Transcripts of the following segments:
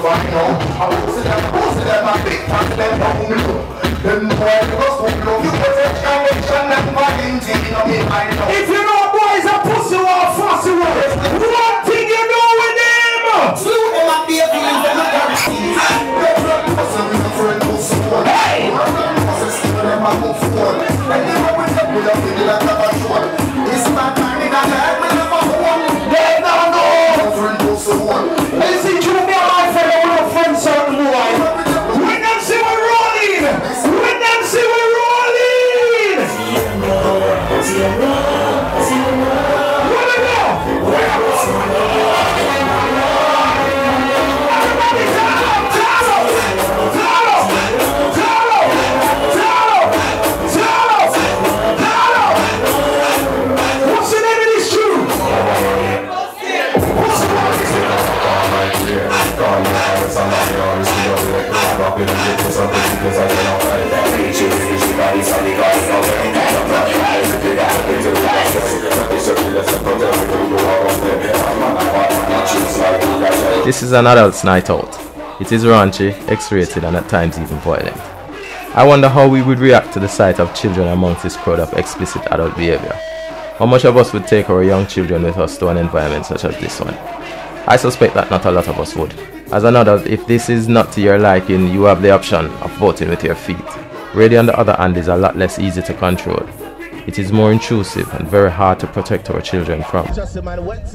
find out. I will see them, will see them, and big fans, them down below. Them boy, they go so low. You protection, action, and fighting, you know me, I know. If you know boys a pussy or a fussy one, one thing you know with them. Slew them and be a feeling them not guaranteed. Red blood pussy a friend who's. Hey! Pussy steal them and move forward. And they go with them with a feeling like a This is an adult's night out. It is raunchy, X-rated and at times even violent. I wonder how we would react to the sight of children amongst this crowd of explicit adult behavior. How much of us would take our young children with us to an environment such as this one? I suspect that not a lot of us would. As an adult, if this is not to your liking, you have the option of voting with your feet. Radio on the other hand is a lot less easy to control. It is more intrusive and very hard to protect our children from.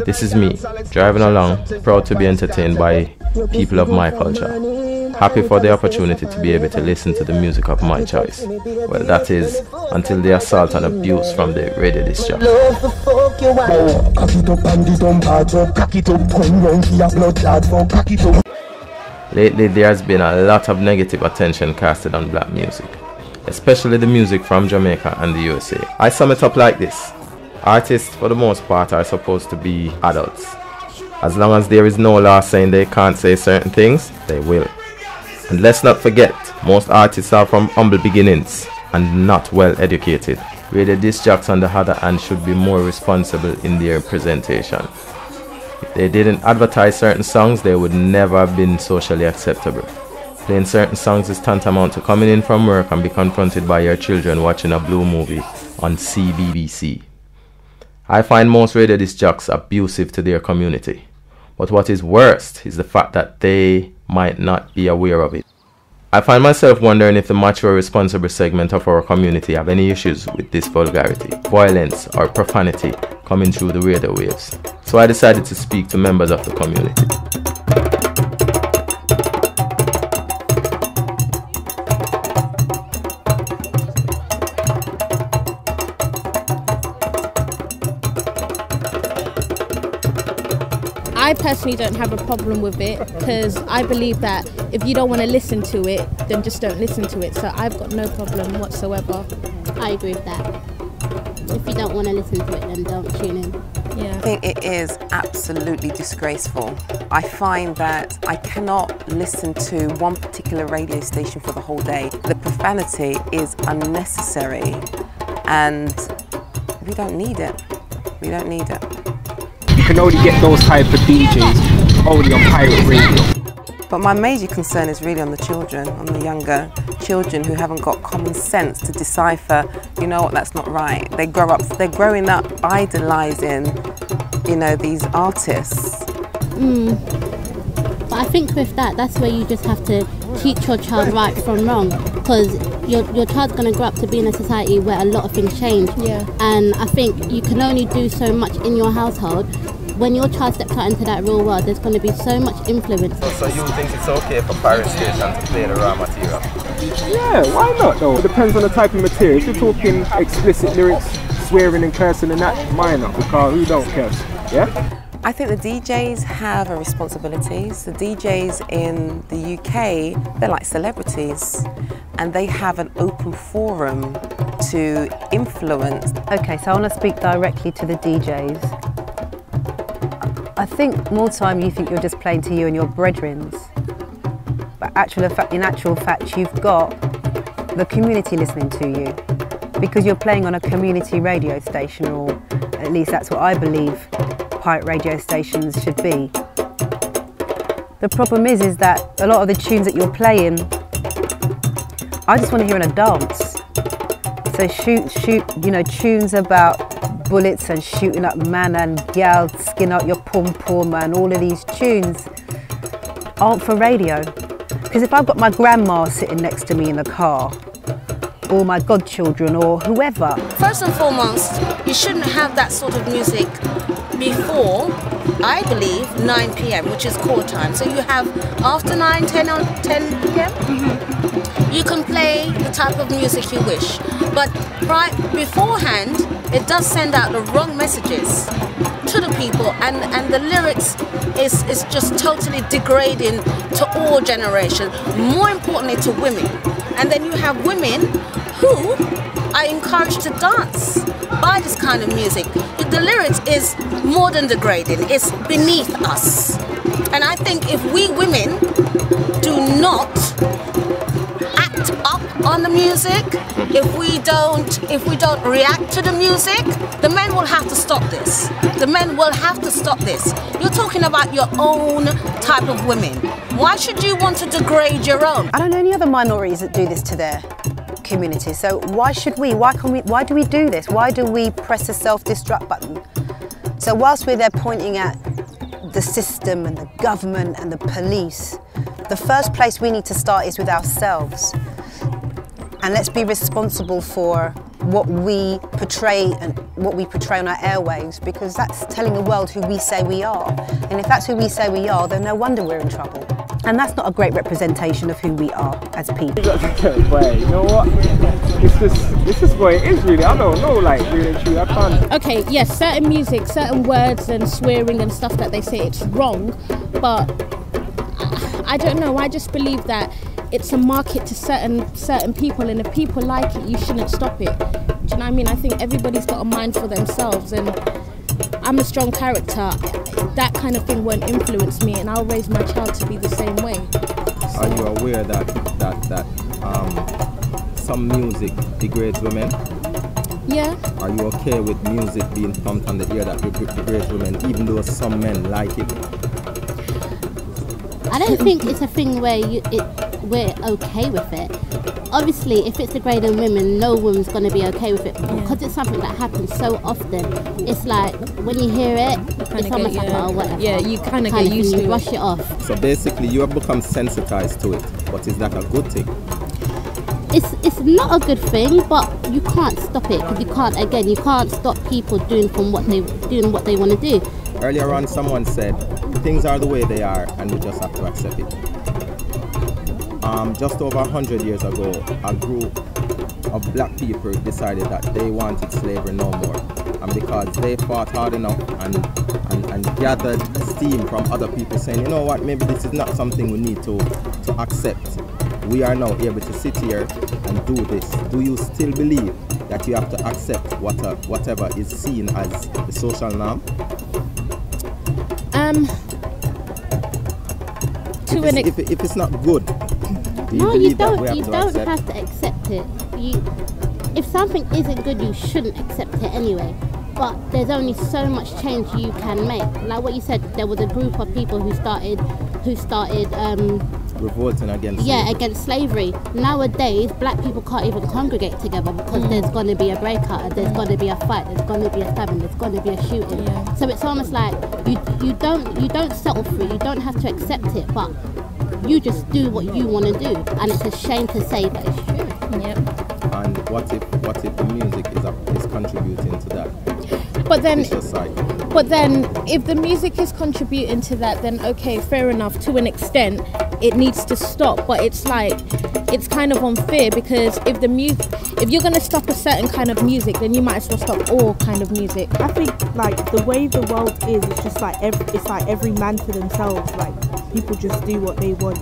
This is me, driving along, proud to be entertained by people of my culture. Happy for the opportunity to be able to listen to the music of my choice. Well, that is until the assault and abuse from the radio up Lately, there has been a lot of negative attention casted on black music, especially the music from Jamaica and the USA. I sum it up like this artists, for the most part, are supposed to be adults. As long as there is no law saying they can't say certain things, they will. And let's not forget, most artists are from humble beginnings and not well educated. Radio disc jocks, on the other hand, should be more responsible in their presentation. If they didn't advertise certain songs, they would never have been socially acceptable. Playing certain songs is tantamount to coming in from work and be confronted by your children watching a blue movie on CBBC. I find most radio disc jocks abusive to their community. But what is worst is the fact that they might not be aware of it. I find myself wondering if the mature responsible segment of our community have any issues with this vulgarity, violence, or profanity coming through the radio waves. So I decided to speak to members of the community. I personally don't have a problem with it because I believe that if you don't want to listen to it, then just don't listen to it. So I've got no problem whatsoever. I agree with that. If you don't want to listen to it, then don't tune in. Yeah. I think it is absolutely disgraceful. I find that I cannot listen to one particular radio station for the whole day. The profanity is unnecessary and we don't need it. We don't need it. You can only get those type of DJs only on pirate radio. But my major concern is really on the children, on the younger children who haven't got common sense to decipher, you know what, that's not right. They grow up, they're growing up idolizing, you know, these artists. Hmm. But I think with that, that's where you just have to teach your child right from wrong. Because your, your child's going to grow up to be in a society where a lot of things change. Yeah. And I think you can only do so much in your household. When your child steps out into that real world, there's going to be so much influence. So you think it's okay for pirate station to play the raw material? Yeah, why not though? It depends on the type of material. If you're talking explicit lyrics, swearing and cursing and that, minor. Because who don't curse? Yeah? I think the DJs have a responsibility. The DJs in the UK, they're like celebrities and they have an open forum to influence. Okay, so I want to speak directly to the DJs. I think more time you think you're just playing to you and your brethrens, but actual fa- in actual fact you've got the community listening to you because you're playing on a community radio station, or at least that's what I believe pirate radio stations should be. The problem is, is that a lot of the tunes that you're playing, I just want to hear in a dance. So shoot, shoot, you know, tunes about bullets and shooting up man and gal, skin out your pom pom and all of these tunes aren't for radio. Because if I've got my grandma sitting next to me in the car, or my godchildren, or whoever, First and foremost, you shouldn't have that sort of music before, I believe, 9 p.m., which is call time. So you have after 9, 10, or 10 p.m. Mm-hmm. You can play the type of music you wish, but right beforehand, it does send out the wrong messages to the people, and, and the lyrics is, is just totally degrading to all generations, more importantly to women. And then you have women who are encouraged to dance by this kind of music. But The lyrics is more than degrading, it's beneath us. And I think if we women do not up on the music, if we don't if we don't react to the music, the men will have to stop this. The men will have to stop this. You're talking about your own type of women. Why should you want to degrade your own? I don't know any other minorities that do this to their community. So why should we? Why can we? Why do we do this? Why do we press the self-destruct button? So whilst we're there pointing at the system and the government and the police, the first place we need to start is with ourselves. And let's be responsible for what we portray and what we portray on our airwaves because that's telling the world who we say we are. And if that's who we say we are, then no wonder we're in trouble. And that's not a great representation of who we are as people. But you know what? It's just, it's just what it is really. I don't know, like, really true. I can't. Okay, yes, certain music, certain words and swearing and stuff that they say it's wrong, but I don't know. I just believe that it's a market to certain certain people, and if people like it, you shouldn't stop it. Do you know what I mean? I think everybody's got a mind for themselves, and I'm a strong character. That kind of thing won't influence me, and I'll raise my child to be the same way. Are you aware that that that um, some music degrades women? Yeah. Are you okay with music being pumped on the ear that deg- degrades women, even though some men like it? I don't think it's a thing where you it we're okay with it. Obviously, if it's degrading women, no woman's going to be okay with it because it's something that happens so often. It's like when you hear it, it's get- almost like yeah. oh whatever. Yeah, you kinda get Kind used to you it. brush it off. So basically, you have become sensitized to it. But is that a good thing? It's it's not a good thing, but you can't stop it because you can't again you can't stop people doing from what they doing what they want to do. Earlier on, someone said things are the way they are, and we just have to accept it. Um, just over 100 years ago, a group of black people decided that they wanted slavery no more. And because they fought hard enough and, and, and gathered steam from other people saying, you know what, maybe this is not something we need to, to accept. We are now able to sit here and do this. Do you still believe that you have to accept what, uh, whatever is seen as the social norm? Um. To if, an if, if it's not good, do you no, you don't. have You to don't accept? have to accept it. You, if something isn't good, you shouldn't accept it anyway. But there's only so much change you can make. Like what you said, there was a group of people who started, who started, um, revolting against yeah, slavery. against slavery. Nowadays, black people can't even congregate together because there's going to be a breakout, there's going to be a fight, there's going to be a stabbing, there's going to be a shooting. So it's almost like you you don't you don't settle for it. You don't have to accept it, but you just do what you want to do, and it's a shame to say that it's true. Yep. And what if what if the music is, a, is contributing to that? But then, but then, if the music is contributing to that, then okay, fair enough. To an extent, it needs to stop. But it's like, it's kind of unfair because if the music, if you're gonna stop a certain kind of music, then you might as well stop all kind of music. I think like the way the world is, it's just like every, it's like every man for themselves. Like people just do what they want.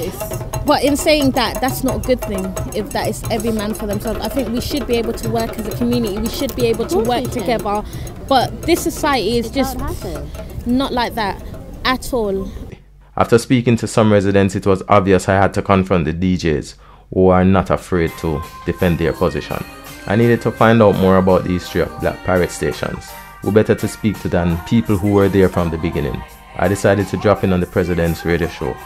It's, But in saying that, that's not a good thing. If that is every man for themselves, I think we should be able to work as a community. We should be able to work together. But this society is It just don't not like that at all. After speaking to some residents, it was obvious I had to confront the DJs who are not afraid to defend their position. I needed to find out more about the history of black pirate stations. Who better to speak to than people who were there from the beginning? I decided to drop in on the president's radio show.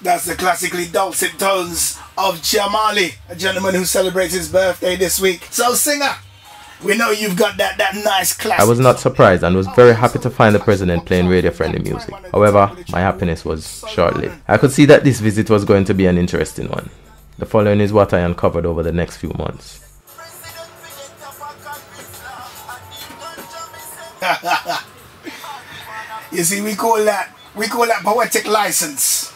That's the classically dulcet tones of Jamali, a gentleman who celebrates his birthday this week. So, singer, we know you've got that, that nice classic. I was not surprised and was very happy to find the president playing radio friendly music. However, my happiness was short lived. I could see that this visit was going to be an interesting one. The following is what I uncovered over the next few months. you see, we call that we call that poetic license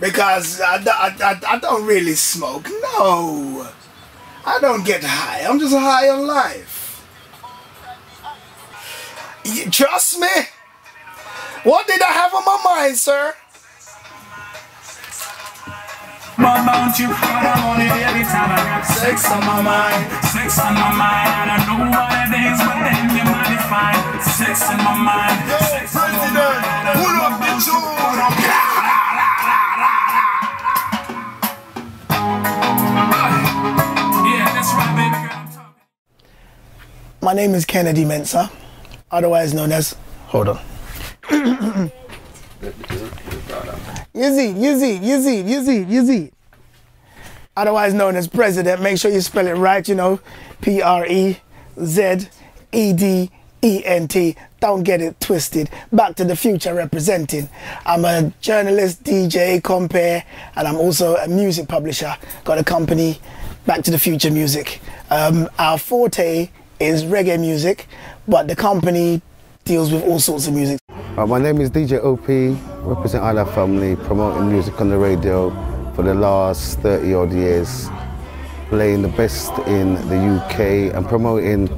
because I, I, I, I don't really smoke. No, I don't get high. I'm just high on life. You trust me? What did I have on my mind, sir? But don't you I want it every time I got sex on my mind. Sex on my mind. I don't know what it is, but then you modify. Sex on my mind. Yo, sex President, pull up the tune. My name is Kennedy Mensah, otherwise known as. Hold on. Yazid, Yazid, Yazid, Yazid, Yazid. Otherwise known as President. Make sure you spell it right, you know. P R E Z E D E N T. Don't get it twisted. Back to the future representing. I'm a journalist, DJ, compare, and I'm also a music publisher. Got a company, Back to the Future Music. Um, our forte is reggae music, but the company deals with all sorts of music. Uh, my name is DJ OP, represent Isla Family, promoting music on the radio for the last 30 odd years, playing the best in the UK and promoting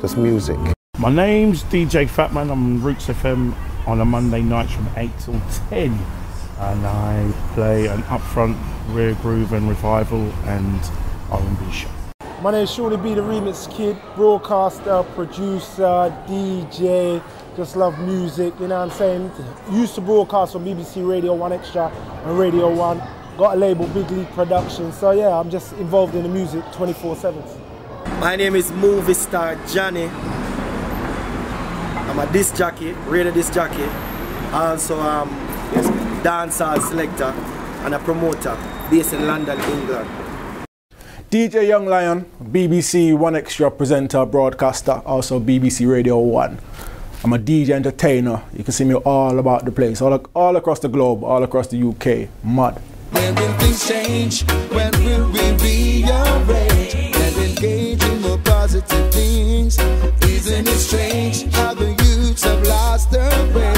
just music. My name's DJ Fatman. I'm on Roots FM on a Monday night from 8 till 10. And I play an upfront, rare groove and revival and R&B show. My name is Seani B, the remix kid, broadcaster, producer, DJ, just love music, you know what I'm saying? Used to broadcast on BBC Radio 1 Extra and Radio 1. Got a label, Big League Productions. So yeah, I'm just involved in the music 24-7. My name is movie star Johnny. I'm a disc jockey, radio disc jockey. Also, um, yes, dancehall selector and a promoter based in London, England. DJ Young Lion, BBC One Extra presenter, broadcaster, also BBC Radio 1. I'm a DJ entertainer. You can see me all about the place, all, all across the globe, all across the UK. Mud. When will things change? When will we and engage in more positive things? Isn't it strange how the youths have lost their way?